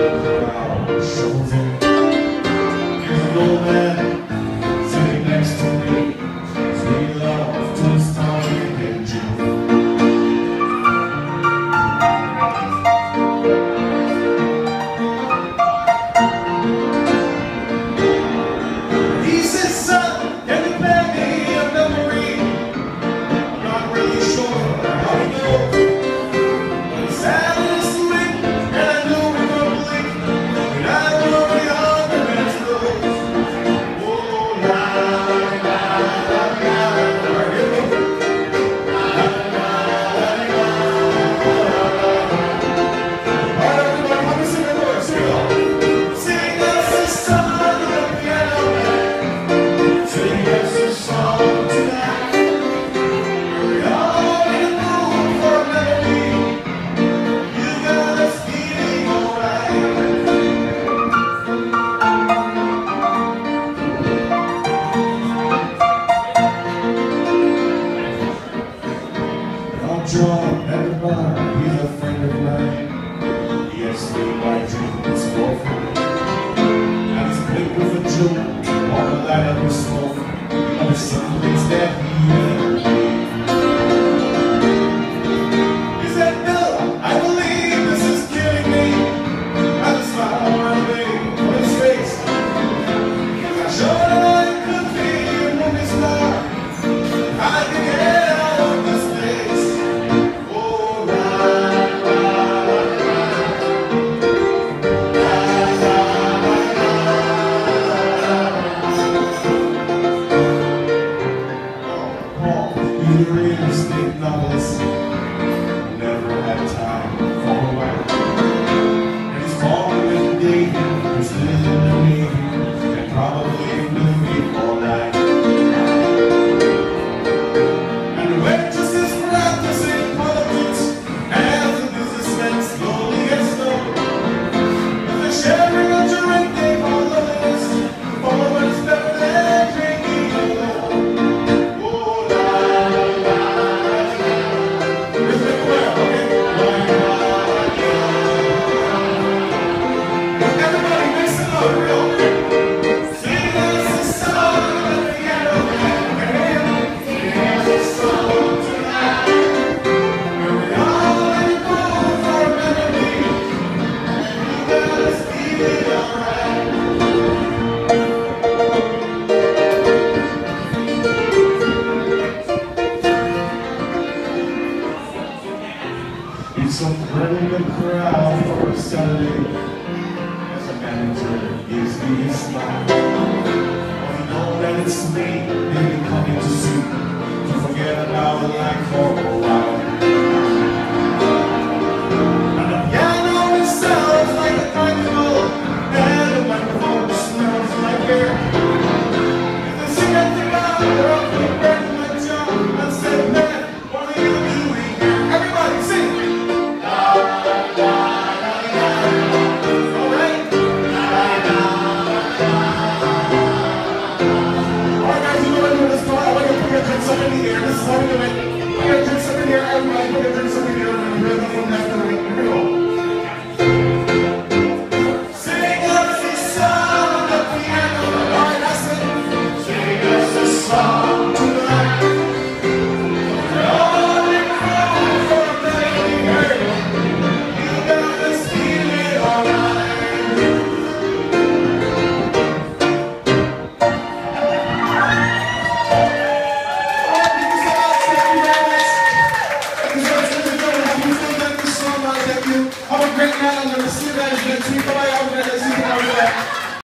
Wow. wasted my dreams for free. With a all the light So bring the crowd for a Sunday. As a manager gives me a smile I know that it's me